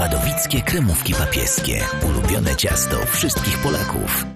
Wadowickie kremówki papieskie. Ulubione ciasto wszystkich Polaków.